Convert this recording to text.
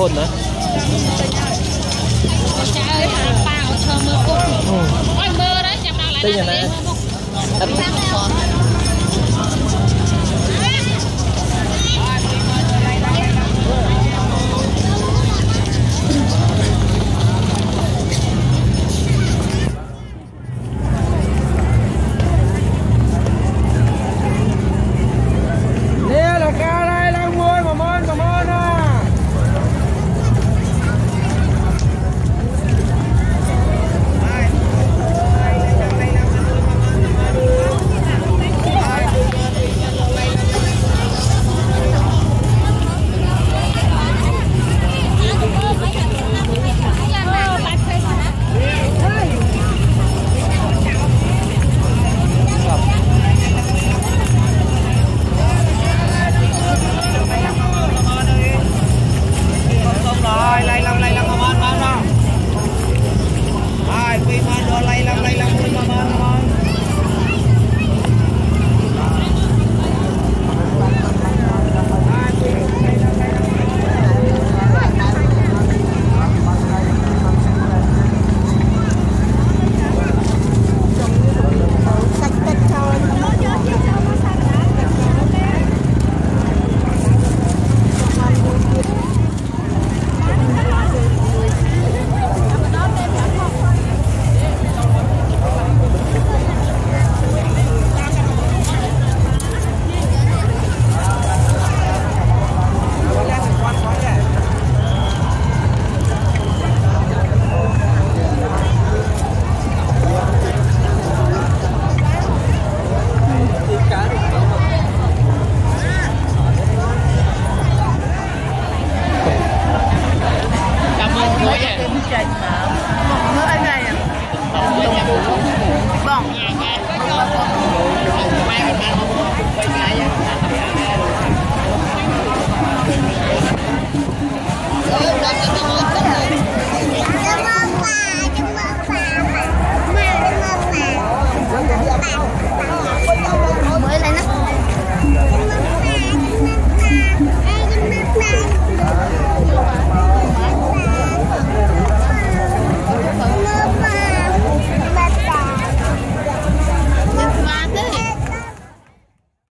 កូនណាចាអើយហាប៉ាឲ្យឈើមើលពុកអើយមើលទៅចាំដល់ឡើយទិញអាណាអត់